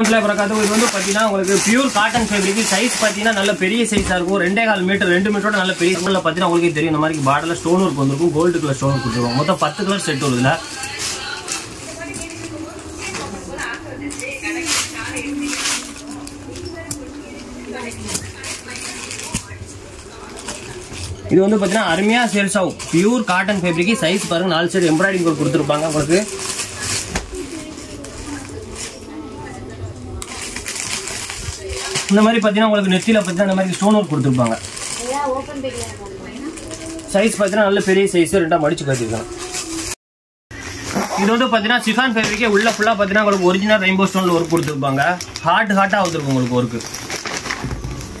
பிரகாரம் இது வந்து பார்த்தீங்கன்னா உங்களுக்கு பியூர் காட்டன் ஃபேப்ரிக் சைஸ் பார்த்தீங்கன்னா நல்ல பெரிய சைஸாக இருக்கும். ரெண்டே கால் மீட்டர் ரெண்டு மீட்டரோட நல்ல பெரிய பார்த்தீங்கன்னா உங்களுக்கு தெரியும். இந்த மாதிரி பார்டரில் ஸ்டோன் ஒர்க் வந்துருக்கும். கோல்டு கலர் ஸ்டோன் ஒர்க் கொடுத்துருவோம் மொத்தம் பத்து கலர் செட் வருதுல இது வந்து பார்த்தீங்கன்னா அருமையாக சேல்ஸ் ஆகும். பியூர் காட்டன் ஃபேப்ரிக்கு சைஸ் பாருங்க. நாலு சைடு எம்ப்ராய்டிங் கொடுத்துருப்பாங்க உங்களுக்கு. இந்த மாதிரி பார்த்தீங்கன்னா உங்களுக்கு நெத்தியில் பார்த்தீங்கன்னா இந்த மாதிரி ஸ்டோன் ஒர்க் கொடுத்துருப்பாங்க. சைஸ் பார்த்தீங்கன்னா நல்ல பெரிய சைஸ் ரெண்டாக மடிச்சு கட்டிருக்காங்க இது வந்து பார்த்தீங்கன்னா சிஃபான் ஃபேப்ரிக்கே உள்ள ஃபுல்லாக பார்த்தீங்கன்னா உங்களுக்கு ஒரிஜினல் ரெயின்போ ஸ்டோனில் ஒர்க் கொடுத்துருப்பாங்க. ஹார்ட் ஹார்ட்டாக வந்துருக்கும் உங்களுக்கு ஒர்க்கு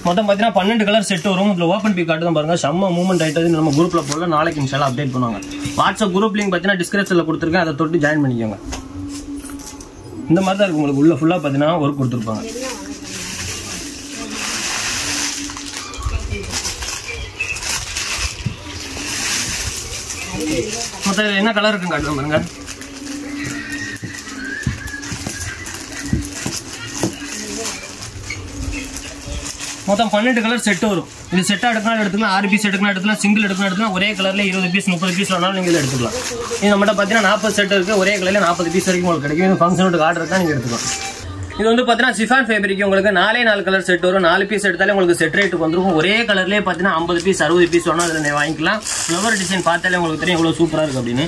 மொத்தம் பார்த்தீங்கன்னா பன்னெண்டு கலர் செட் வரும். இதில் ஓப்பன் பி காட்டு தான் பாருங்க. செம்ம மூவ்மெண்ட் ஆகிட்டது நம்ம குரூப்பில் போடல. நாளைக்கு இன்ஷால அப்டேட் பண்ணுவாங்க. வாட்ஸ்அப் குரூப் லிங்க் பார்த்தீங்கன்னா டிஸ்கிரிப்ஷனில் கொடுத்துருக்கேன். அதை தொட்டு ஜாயின் பண்ணிக்கோங்க. இந்த மாதிரி தான் இருக்கும் உங்களுக்கு. உள்ள ஃபுல்லாக பார்த்தீங்கன்னா ஒர்க் கொடுத்துருப்பாங்க. மொத்தம் என்ன கலர் இருக்குன்னு காட்டுறேன் பாருங்க. மொத்தம் பன்னெண்டு கலர் செட் வரும். இது செட்டாக எடுக்கலாம் எடுத்துக்கலாம் ஆறு பீஸ் எடுக்கலாம் எடுத்துக்கலாம் சிங்கிள் எடுக்கலாம் எடுத்துக்கலாம் ஒரே கலரில் இருபது பீஸ் முப்பது பீஸ் வேணாலும் நீங்கள் எடுத்துக்கலாம். இது நம்மகிட்ட பார்த்தீங்கன்னா நாற்பது செட் இருக்கு ஒரே கலரில் நாற்பது பீஸ் வரைக்கும் உங்களுக்கு கிடைக்கும். இது ஃபங்க்ஷனோட ஆர்டர் இருக்கா நீங்கள் எடுத்துக்கலாம். இது வந்து பார்த்தீங்கன்னா சிஃபான் ஃபேப்ரிக் உங்களுக்கு நாலே நாலு கலர் செட் வரும். நாலு பீஸ் எடுத்தாலே உங்களுக்கு செட் ரேட்டுக்கு வந்துருக்கும் ஒரே கலர்லேயே பார்த்தீங்கன்னா ஐம்பது பீஸ் அறுபது பீஸ் வேணும் அதில் நீங்கள் வாங்கிக்கலாம். ஃப்ளவர் டிசைன் பார்த்தாலே உங்களுக்கு தெரியும் எவ்வளோ சூப்பராக இருக்குது அப்படின்னு.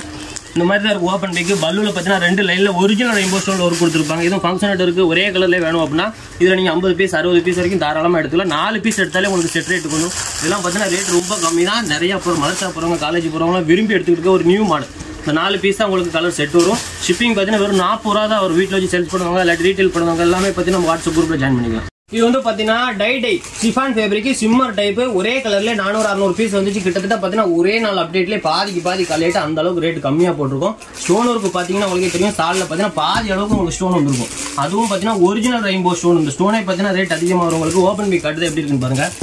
இந்த மாதிரி தான் இருக்கும் ஓப்பன் பேக்கு பல்லுல பார்த்தீங்கன்னா ரெண்டு லைனில் ஒரிஜினல் ரெயின்போ ஸ்டோன் ஒர்க் கொடுத்துருப்பாங்க. இதுவும் ஃபங்க்ஷன் இருக்குது ஒரே கலர்லேயே வேணும் அப்படின்னா இதில் நீங்கள் ஐம்பது பீஸ் அறுபது பீஸ் வரைக்கும் தாராளமாக எடுத்துக்கலாம். நாலு பீஸ் எடுத்தாலே உங்களுக்கு செட் ரேட் வரும் இதெல்லாம் பார்த்தீங்கன்னா ரேட் ரொம்ப கம்மி தான் நிறையா போகிற மலர்ச்சா போகிறவங்க காலேஜ் போகிறவங்களாம் விரும்பி எடுத்துக்கிட்டு ஒரு நியூ மாடல் இந்த நாலு பீஸ் தான் உங்களுக்கு கலர் செட் வரும். ஷிப்பிங் பார்த்தீங்கன்னா வெறும் நாற்பது ரூபா தான் ஒரு வீட்டில் வச்சு சேல்ஸ் பண்ணுவாங்க. இல்லாட்டி ரீட்டைல் பண்ணுவாங்க. எல்லாமே பார்த்தீங்கன்னா நம்ம வாட்ஸ்அப் குரூப்பில் ஜாயின் பண்ணிக்கலாம். இது வந்து பார்த்தீங்கன்னா dye dye chiffon fabric shimmer type ஒரே கலரில் நானூறு அறுநூறு பீஸ் வந்துச்சு. கிட்டத்தட்ட பார்த்தீங்கன்னா ஒரே நாள் அப்டேட்லேயே பாதிக்கு பாதி கலையிட்டு அந்த அளவுக்கு ரேட் கம்மியாக போட்டிருக்கோம். ஸ்டோன் ஒர்க்கு பார்த்தீங்கன்னா உங்களுக்கு தெரியும் சாலில் பார்த்தீங்கன்னா பாதி அளவுக்கு உங்களுக்கு ஸ்டோன் வந்திருக்கும். அதுவும் பார்த்தீங்கன்னா ஒரிஜினல் ரெயின்போ ஸ்டோன் இந்த ஸ்டோனே பார்த்தீங்கன்னா ரேட் அதிகமாக வரும். உங்களுக்கு ஓப்பன் பி கட்டுறது எப்படி இருக்குன்னு பாருங்கள்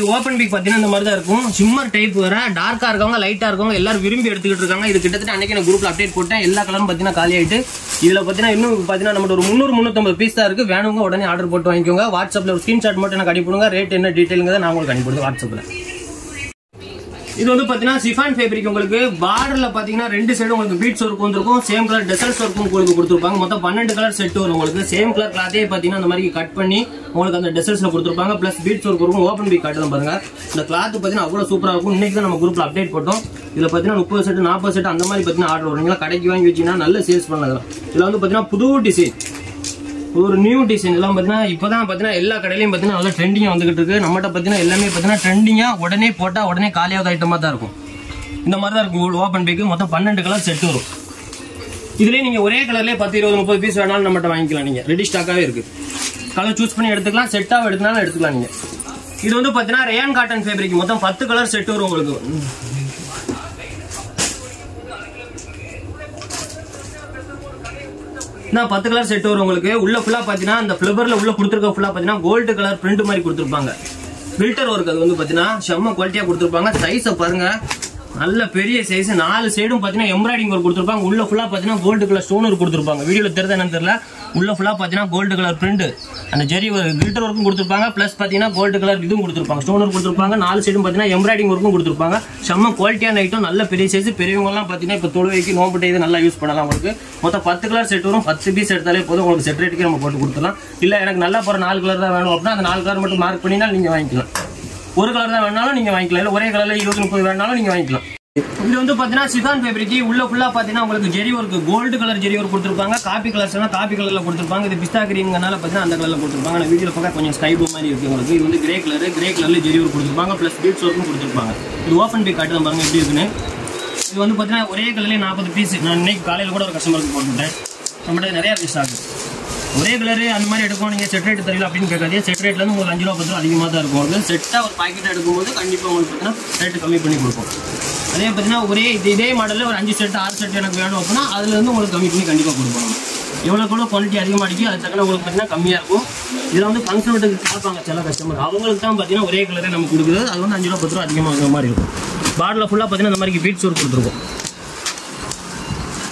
இது ஓப்பன் பிக் பார்த்தீங்கன்னா இந்த மாதிரி தான் இருக்கும் சிம்மர் டைப் வர டார்க்காக இருக்கவங்க லைட்டாக இருக்கவங்க எல்லாரும் விரும்பி எடுத்துக்கிட்டு இருக்காங்க. இது கிட்டத்தட்ட அன்னைக்கு நான் குரூப்பில் அப்டேட் போட்டேன். எல்லா கலரும் பார்த்தீங்கன்னா காலி ஆயிட்டு இதில் பார்த்தீங்கன்னா இன்னும் பார்த்தீங்கன்னா நம்ம ஒரு முந்நூறு முந்நூற்றம்பது பீஸ் தான் இருக்குது வேணுங்க உடனே ஆர்டர் போட்டு வாங்கிக்கோங்க. வாட்ஸ்அப்பில் ஒரு ஸ்க்ரீன்ஷாட் மட்டும் எனக்கு அனுப்பிவிடுங்க ரேட் என்ன டீட்டெயிலுங்கிறத நான் உங்களுக்கு அனுப்பிவிடுங்க வாட்ஸ்அப்பில் இது வந்து பாத்தீங்கன்னா சிஃபான் ஃபேப்ரிக் உங்களுக்கு பார்டர்ல பாத்தீங்கன்னா ரெண்டு சைடும் உங்களுக்கு பீட்ஸ் ஒர்க் வந்திருக்கும். சேம் கலர் டெசல்ஸ் ஒர்க்கும் உங்களுக்கு கொடுத்துருப்பாங்க. மொத்தம் பன்னெண்டு கலர் செட் வரும் உங்களுக்கு. சேம் கலர் கிளாத்தே பாத்தீங்கன்னா அந்த மாதிரி கட் பண்ணி உங்களுக்கு அந்த டெசல்ஸ்ல கொடுத்துருப்பாங்க. பிளஸ் பீட்ஸ் ஒர்க் இருக்கும் ஓப்பன் பீக் காட்டுதான் பாருங்க. இந்த கிளாத் பாத்தீங்கன்னா அவ்வளவு சூப்பரா இருக்கும். இன்னைக்கு தான் நம்ம குரூப்ல அப்டேட் போட்டோம். இதுல பாத்தீங்கன்னா முப்பது செட் நாற்பது செட் அந்த மாதிரி பாத்தீங்கன்னா ஆர்டர் வருவீங்களா கடைக்கு வாங்கி வச்சீங்கன்னா நல்ல சேல்ஸ் பண்ணலாம் இதுல வந்து பாத்தீங்கன்னா புது டிசைன் ஒரு நியூ டிசைன் எல்லாம் பார்த்தீங்கன்னா இப்போதான் பார்த்தீங்கன்னா எல்லா கடையிலையும் பார்த்தீங்கன்னா நல்லா ட்ரெண்டிங்காக வந்துகிட்டு இருக்கு. நம்மகிட்ட பார்த்தீங்கன்னா எல்லாமே பார்த்தீங்கன்னா ட்ரெண்டிங்காக உடனே போட்டால் உடனே காலியாவது ஐட்டமாக தான் இருக்கும். இந்த மாதிரி தான் இருக்கும். ஓப்பன் பேக்கு மொத்தம் பன்னெண்டு கலர் செட் வரும். இதுலேயே நீங்கள் ஒரே கலர்லேயே பத்து இருபது முப்பது பீஸ் வேணாலும் நம்மகிட்ட வாங்கிக்கலாம் நீங்கள் ரெடி ஸ்டாக்காகவே இருக்குது கலர் சூஸ் பண்ணி எடுத்துக்கலாம். செட்டாக எடுத்துனாலும் எடுத்துக்கலாம் நீங்கள் இது வந்து பார்த்தீங்கன்னா ரேயான் காட்டன் ஃபேப்ரிக் மொத்தம் பத்து கலர் செட் வரும் உங்களுக்கு. நான் பத்து கலர் செட் வரும் உங்களுக்கு. உள்ள ஃபுல்லா பாத்தீங்கன்னா அந்த ஃப்ளவரில் உள்ள கொடுத்துருக்க ஃபுல்லா பாத்தீங்கன்னா கோல்டு கலர் பிரிண்ட் மாதிரி கொடுத்துருப்பாங்க. ஃபில்டர் ஒர்க் அது வந்து பாத்தீங்கன்னா செம்ம குவாலிட்டியா கொடுத்துருப்பாங்க. சைஸை பாருங்க. நல்ல பெரிய சைஸ் நாலு சைடும் பாத்தீங்கன்னா எம்ப்ராய்டிங் ஒர்க் கொடுத்துருப்பாங்க. உள்ள ஃபுல்லா பாத்தீங்கன்னா கோல்டு கலர் ஸ்டோன் ஒர்க் கொடுத்துருப்பாங்க. வீடியோல தெரியுதா என்னன்னு தெரியல. உள்ள ஃபுல்லா பாத்தீங்கன்னா கோல்டு கலர் பிரிண்ட் அந்த ஜெரி கில்டர் ஒர்க்கும் கொடுத்துருப்பாங்க. பிளஸ் பார்த்தீங்கன்னா கோல்டு கலர் இதுவும் கொடுத்துருப்பாங்க. ஸ்டோன் ஒர்க் கொடுத்துருப்பாங்க. நாலு சைடும் பார்த்தீங்கன்னா எம்ப்ராய்டிங் ஒர்க்கும் கொடுத்துருப்பாங்க. செம்ம குவாலிட்டியான ஐட்டம் நல்ல பெரிய சைஸ் பெரியவங்கலாம் பார்த்தீங்கன்னா இப்போ தொழுவைக்கு நோம்பு இது நல்லா யூஸ் பண்ணலாம் உங்களுக்கு. மொத்தம் பத்து கலர் செட் வரும். பத்து பீஸ் எடுத்தாலே போதும். உங்களுக்கு செட் ரேட்டுக்கு நம்ம போட்டு கொடுத்துலாம் இல்லை எனக்கு நல்லா போகிற நாலு கலர் தான் வேணும் அப்படின்னா அந்த நாலு கலர் மட்டும் மார்க் பண்ணினா நீங்கள் வாங்கிக்கலாம். ஒரு கலர் தான் வேணாலும் நீங்கள் வாங்கிக்கலாம். இல்லை ஒரே கலரில் இருபது முப்பது வேணாலும் நீங்கள் வாங்கிக்கலாம். இது வந்து பாத்தீங்கன்னா சிஃபான் ஃபேப்ரிக் உள்ள ஃபுல்லா பாத்தீங்கன்னா உங்களுக்கு zari work gold colour zari work கொடுத்துருப்பாங்க. காப்பி கலர்ஸ் எல்லாம் காப்பி கலர்ல கொடுத்துருப்பாங்க. இது பிஸ்தா கிரீம்ங்கனால பாத்தீங்கன்னா அந்த கலர்ல கொடுத்துருப்பாங்க. நான் வீடியோ பார்க்க கொஞ்சம் ஸ்கை ப்ளூ மாதிரி இருக்கு உங்களுக்கு. இது வந்து கிரே கலர் கிரே கலர்ல ஜெரி ஒர்க் கொடுத்துருப்பாங்க. பிளஸ் பீட்ஸ் ஒர்க்கும் கொடுத்துருப்பாங்க. இது ஓப்பன் பே காட்டுதான் பாருங்க எப்படி இருக்குன்னு. இது வந்து பாத்தீங்கன்னா ஒரே கலர்லேயே நாற்பது பீஸ் நான் இன்னைக்கு காலையில கூட ஒரு கஸ்டமருக்கு போட்டுட்டேன். நம்மகிட்ட நிறைய பீஸ் ஆகுது. ஒரே கலரு அந்த மாதிரி எடுக்கும் நீங்கள் செட் ரேட் தெரியல அப்படின்னு கேட்காதீங்க. செட் ரேட்லேருந்து உங்களுக்கு அஞ்சு ரூபா பத்து ரூபா அதிகமாக தான் இருக்கும் உங்களுக்கு. செட்டாக ஒரு பாக்கெட் எடுக்கும்போது கண்டிப்பாக உங்களுக்கு பார்த்தீங்கன்னா ரேட்டு கம்மி பண்ணி கொடுப்போம். அதே பார்த்தீங்கன்னா ஒரே இது இதே மாடலில் ஒரு அஞ்சு செட் ஆறு செட் எனக்கு வேணும் அப்படின்னா அதுலேருந்து உங்களுக்கு கம்மி பண்ணி கண்டிப்பாக கொடுப்போம் எவ்வளோ எவ்வளோக்கு எவ்வளோ குவாலிட்டி அதிகமாக அடிக்கும் அது தக்கன உங்களுக்கு பார்த்தீங்கன்னா கம்மியாக இருக்கும். இதில் வந்து ஃபங்க்ஷன் விட்டுக்கு கேட்பாங்க சில கஸ்டமர் அவங்களுக்கு தான் பார்த்தீங்கன்னா ஒரே கலரே நம்ம கொடுக்குறது. அது வந்து அஞ்சு ரூபா பத்து ரூபா அதிகமாக மாதிரி இருக்கும். பாட்டில் ஃபுல்லாக பார்த்தீங்கன்னா இந்த மாதிரி பீட்ஸ் ஒர்க் கொடுத்துருக்கும்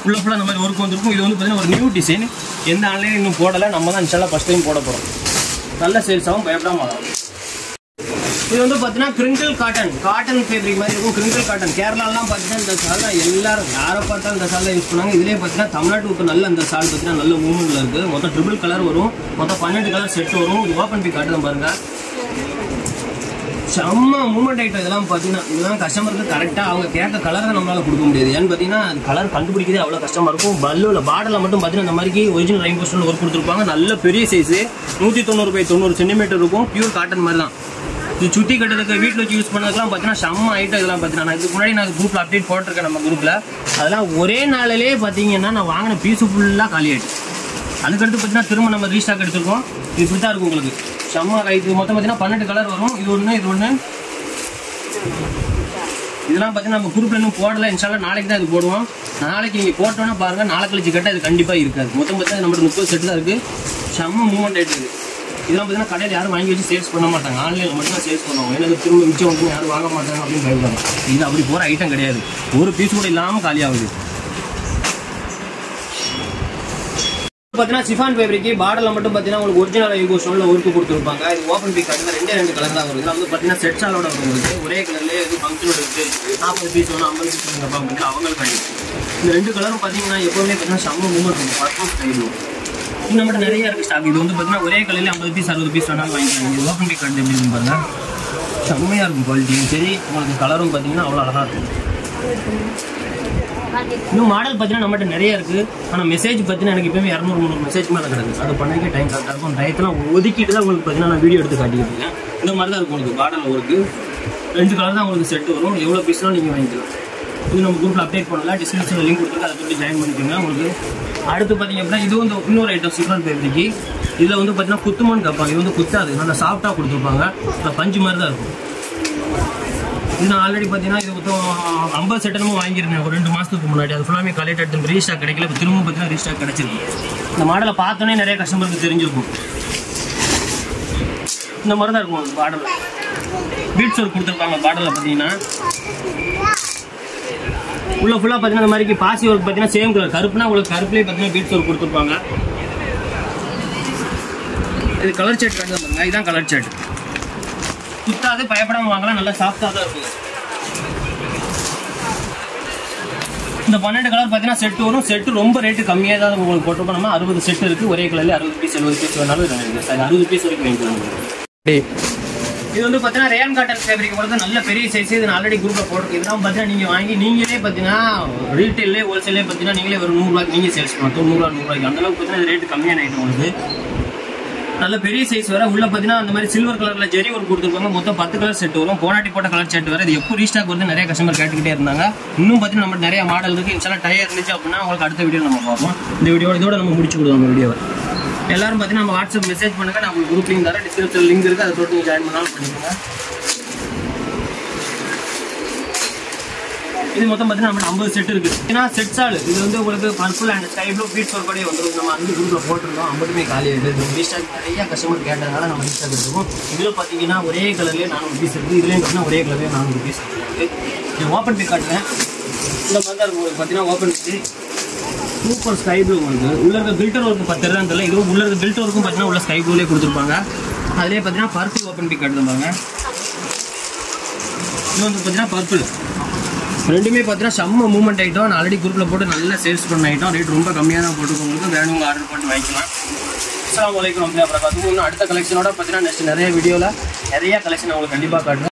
ஃபுல்லாக ஃபுல்லாக இந்த மாதிரி ஒர்க் வந்திருக்கும் இது வந்து பார்த்தீங்கன்னா ஒரு நியூ டிசைன் எந்த ஆன்லைன் இன்னும் போடலை. நம்ம தான் இன்ஷால்லாம் ஃபஸ்ட் டைம் போட போகிறோம் நல்ல சேல்ஸ் ஆகும் பயப்படாம ஆகும் இது வந்து பார்த்தீங்கன்னா கிரிங்கிள் காட்டன் காட்டன் ஃபேப்ரிக் மாதிரி இருக்கும் கிரிங்கிள் காட்டன் கேரளாலாம் பார்த்தீங்கன்னா இந்த சாலை எல்லாரும் யாரை பார்த்தாலும் இந்த சாலை யூஸ் பண்ணாங்க இதுலேயே பார்த்தீங்கன்னா தமிழ்நாட்டுக்கு நல்ல இந்த சால் பார்த்தீங்கன்னா நல்ல மூமெண்ட்டில் இருக்குது மொத்தம் ட்ரிபிள் கலர் வரும். மொத்தம் பன்னெண்டு கலர் செட் வரும். இது ஓப்பன் பி காட்டுதான் பாருங்க. செம்ம மூமெண்ட் ஐட்டம் இதெல்லாம் பார்த்தீங்கன்னா இதெல்லாம் கஸ்டமருக்கு கரெக்டாக அவங்க கேட்க கலரை நம்மளால் கொடுக்க முடியாது. ஏன்னு பார்த்தீங்கன்னா அது கலர் கண்டுபிடிக்கிறதே அவ்வளோ கஷ்டமாக இருக்கும். பல்லுல பாடலில் மட்டும் பார்த்தீங்கன்னா இந்த மாதிரி ஒரிஜினல் ரெயின் போஸ்டில் ஒர்க் கொடுத்துருப்பாங்க. நல்ல பெரிய சைஸு நூற்றி தொண்ணூறு பை தொண்ணூறு சென்டிமீட்டர் இருக்கும். பியூர் காட்டன் மாதிரி தான். இது சுத்தி கட்டுறதுக்கு வீட்டில் வச்சு யூஸ் பண்ணதுக்குலாம் பார்த்தீங்கன்னா செம்ம ஐட்டம் இதெல்லாம் பார்த்தீங்கன்னா நான் இதுக்கு முன்னாடி நான் குரூப்பில் அப்டேட் போட்டிருக்கேன் நம்ம குரூப்பில் அதெல்லாம் ஒரே நாளிலே பார்த்தீங்கன்னா நான் வாங்கின பீஸு ஃபுல்லாக காலி ஆயிடுச்சு. அதுக்கடுத்து பார்த்தீங்கன்னா திரும்ப நம்ம ரீஸ்டாக் எடுத்துருக்கோம். இது இப்படி தான் இருக்கும் உங்களுக்கு. செம்ம இது மொத்தம் பார்த்தீங்கன்னா பன்னெண்டு கலர் வரும். இது ஒன்று இது ஒன்று இதெல்லாம் பார்த்தீங்கன்னா நம்ம குரூப்ல இன்னும் போடல. இன்ஷால்லா நாளைக்கு தான் இது போடுவோம். நாளைக்கு நீங்கள் போட்டோன்னா பாருங்கள் நாளை கழிச்சு கேட்டால் இது கண்டிப்பாக இருக்காது. மொத்தம் பார்த்தீங்கன்னா நம்மளுக்கு முப்பது செட்டு தான் இருக்குது செம்ம மூவ்மெண்ட் ஆயிட்டு இருக்குது இதெல்லாம் பார்த்தீங்கன்னா கடையில் யாரும் வாங்கி வச்சு சேல்ஸ் பண்ண மாட்டாங்க. ஆன்லைனில் மட்டும் தான் சேல்ஸ் பண்ணுவாங்க. எனக்கு திரும்ப மிச்சம் வந்து யாரும் வாங்க மாட்டாங்க அப்படின்னு பயப்படுறாங்க. இது அப்படி போகிற ஐட்டம் கிடையாது. ஒரு பீஸ் கூட இல்லாமல் காலியாகுது பார்த்தீங்கன்னா சிஃபான் ஃபேப்ரிக்கு பாடலில் மட்டும் பார்த்தீங்கன்னா உங்களுக்கு ஒரிஜினல் ஐகோ ஸ்டோனில் ஒர்க்கு கொடுத்துருப்பாங்க. இது ஓப்பன் பீக் கட்டில் ரெண்டே ரெண்டு கலர் தான் வரும். இதில் வந்து பார்த்தீங்கன்னா செட் சாலோட வரும் உங்களுக்கு. ஒரே கலர்லேயே இது ஃபங்க்ஷனோட இருக்குது நாற்பது பீஸ் வேணும் ஐம்பது பீஸ் வேணும் அப்படின்னு அவங்களுக்கு இந்த ரெண்டு கலரும் பார்த்தீங்கன்னா எப்போவுமே பார்த்தீங்கன்னா செம்ம மூமெண்ட் இருக்கும். பர்ஃபார்ம் ஸ்டைல் இந்த மட்டும் நிறைய இருக்குது ஸ்டாக் இது வந்து பார்த்தீங்கன்னா ஒரே கலையில் ஐம்பது பீஸ் அறுபது பீஸ் வேணாலும் வாங்கிக்கலாம் இது ஓப்பன் பீக் கார்டு எப்படி பாருங்க. செம்மையாக இருக்கும் குவாலிட்டியும் சரி உங்களுக்கு கலரும் பார்த்தீங்கன்னா அவ்வளோ அழகாக இருக்கும் இன்னும் மாடல் பார்த்தீங்கன்னா நம்மகிட்ட நிறைய இருக்குது ஆனால் மெசேஜ் பார்த்தீங்கன்னா எனக்கு எப்பவுமே இரநூறு முந்நூறு மெசேஜ் மேலே கிடக்கு. அது பண்ணவே டைம் கரெக்டாக இருக்கும். டயத்தெல்லாம் ஒதுக்கிட்டு தான் உங்களுக்கு பார்த்தீங்கன்னா நான் வீடியோ எடுத்து காட்டிக்கிட்டு இருக்கேன். இந்த மாதிரி தான் இருக்கும் உங்களுக்கு. மாடல் ஒர்க்கு ரெண்டு கலர் தான் உங்களுக்கு செட் வரும். எவ்வளோ பீஸ்லாம் நீங்கள் வாங்கிக்கலாம். இது நம்ம குரூப்பில் அப்டேட் பண்ணலாம் டிஸ்கிரிப்ஷனில் லிங்க் கொடுத்துருக்கு அதை போய் ஜாயின் பண்ணிக்கோங்க உங்களுக்கு. அடுத்து பார்த்தீங்க அப்படின்னா இது வந்து இன்னொரு ஐட்டம் சிஃபன் பேபிக்கு இதில் வந்து பார்த்தீங்கன்னா குத்துமான்னு கேட்பாங்க இது வந்து குத்தாது. நல்லா சாஃப்டாக கொடுத்துருப்பாங்க. இல்லை பஞ்சு மாதிரி தான் இருக்கும். இது நான் ஆல்ரெடி பார்த்தீங்கன்னா இது மொத்தம் ஐம்பது செட்டனமும் வாங்கியிருந்தேன். ஒரு ரெண்டு மாதத்துக்கு முன்னாடி. அது ஃபுல்லாமே கலெக்ட் எடுத்து ரீஸ்டாக் கிடைக்கல. இப்போ திரும்ப பார்த்தீங்கன்னா ரீஸ்டாக் கிடச்சிருக்கு. இந்த மாடலை பார்த்தோன்னே நிறைய கஸ்டமருக்கு தெரிஞ்சிருக்கும். இந்த மாதிரி தான் இருக்கும் பாடலில் பீட்ஸ் ஒர்க் கொடுத்துருப்பாங்க பாடலில் பார்த்தீங்கன்னா. உள்ள ஃபுல்லாக பார்த்தீங்கன்னா இந்த மாதிரி பாசி ஒர்க் பார்த்தீங்கன்னா சேம் கலர் கருப்புனா உங்களுக்கு கருப்புலேயே பார்த்தீங்கன்னா பீட்ஸ் ஒர்க் கொடுத்துருப்பாங்க. இது கலர் ஷர்ட் வந்து பாருங்க. இதுதான் கலர் ஷர்ட் சுத்தாது பயப்படாம வாங்கலாம். நல்லா சாஃப்டாக தான் இருக்கும். இந்த பன்னெண்டு கலர் பார்த்தீங்கன்னா செட் வரும். செட்டு ரொம்ப ரேட்டு கம்மியாக தான் உங்களுக்கு போட்டிருப்போம் நம்ம அறுபது செட்டு இருக்குது ஒரே கலர்ல அறுபது பீஸ் எழுபது பீஸ் வேணாலும் இது அறுபது பீஸ் வரைக்கும் வாங்கிக்கலாம் இது வந்து பார்த்தீங்கன்னா ரேன் காட்டன் ஃபேப்ரிக் பொறுத்த நல்ல பெரிய சைஸ் இது ஆல்ரெடி குரூப்பில் போட்டிருக்கேன். இதெல்லாம் பார்த்தீங்கன்னா நீங்கள் வாங்கி நீங்களே பார்த்தீங்கன்னா ரீட்டைல்லே ஹோல்சேலே பார்த்தீங்கன்னா நீங்களே ஒரு நூறுரூவாய்க்கு நீங்கள் சேல்ஸ் பண்ணலாம். தொண்ணூறுவா நூறுரூவாய்க்கு அந்த அளவுக்கு பார்த்தீங்கன்னா ரேட்டு கம்மியான ஐட்டம் உங்களுக்கு நல்ல பெரிய சைஸ் வேற. உள்ள பார்த்தீங்கன்னா அந்த மாதிரி சில்வர் கலர்ல ஜெரி ஒர்க் கொடுத்துருப்பாங்க. மொத்தம் பத்து கலர் செட் வரும். போனாட்டி போட்ட கலர் செட் வேற. இது எப்போ ரீஸ்டாக் வந்து நிறைய கஸ்டமர் கேட்டுக்கிட்டே இருந்தாங்க. இன்னும் பார்த்தீங்கன்னா நம்ம நிறைய மாடல் இருக்கு. இன்ஷால்லா டயர் இருந்துச்சு அப்படின்னா உங்களுக்கு அடுத்த வீடியோ நம்ம பார்ப்போம். இந்த வீடியோ இதோட நம்ம முடிச்சு கொடுவோம் வீடியோவை எல்லாரும் பார்த்தீங்கன்னா நம்ம வாட்ஸ்அப் மெசேஜ் பண்ணுங்க. நான் உங்களுக்கு குரூப் லிங்க் தரேன். டிஸ்கிரிப்ஷன் லிங்க் இருக்கு. அதை தொட்டு ஜாயின் பண்ணாலும் பண்ணிக்கோங்க. இது மொத்தம் பார்த்தீங்கன்னா நம்ம ஐம்பது செட் இருக்கு. ஏன்னா செட் சால் இது வந்து உங்களுக்கு purple and sky blue bead work கூட வந்துடும் நம்ம அந்த குரூப்ல போட்டிருக்கோம் ஐம்பதுமே காலி ஆயிடுது. ரீஸ்டாக் நிறைய கஸ்டமர் கேட்டதுனால நம்ம ரீஸ்டாக் எடுத்துருக்கோம் இதுல பார்த்தீங்கன்னா ஒரே கலர்லேயே நானூறு பீஸ் இருக்கு. இதுலேயும் பார்த்தீங்கன்னா ஒரே கலர்லேயே நானூறு பீஸ் இருக்கு. இது ஓப்பன் பே காட்டுறேன். இந்த மாதிரி தான் இருக்கும். உங்களுக்கு பார்த்தீங்கன்னா ஓப்பன் பே சூப்பர் ஸ்கை ப்ளூ உங்களுக்கு உள்ள இருக்க பில்டர் ஒர்க்கு பத்து தெரியல. இதுவும் உள்ள இருக்க பில்டர் ஒர்க்கும் பார்த்தீங்கன்னா உள்ள ஸ்கை ப்ளூலே கொடுத்துருப்பாங்க. அதுலேயே பார்த்தீங்கன்னா பர்பிள் ஓப்பன் பிக் எடுத்துருப்பாங்க இன்னொன்று வந்து பார்த்தீங்கன்னா பர்பிள் ரெண்டுமே பார்த்தீங்கன்னா செம்ம மூவ்மெண்ட் ஐட்டம் நான் ஆல்ரெடி குரூப்பில் போட்டு நல்லா சேல்ஸ் பண்ண ஐட்டம் ரேட் ரொம்ப கம்மியாக தான் போட்டுருக்கோம் உங்களுக்கு வேணுங்க ஆர்டர் போட்டு வாங்கிக்கலாம். அஸ்லாம் வலைக்கம் அப்புறம் பார்த்துக்கோங்க அடுத்த கலெக்ஷனோட பார்த்தீங்கன்னா நெக்ஸ்ட் நிறைய வீடியோவில் நிறைய கலெக்ஷன் உங்களுக்கு கண்டிப்பாக காட்டுறேன்.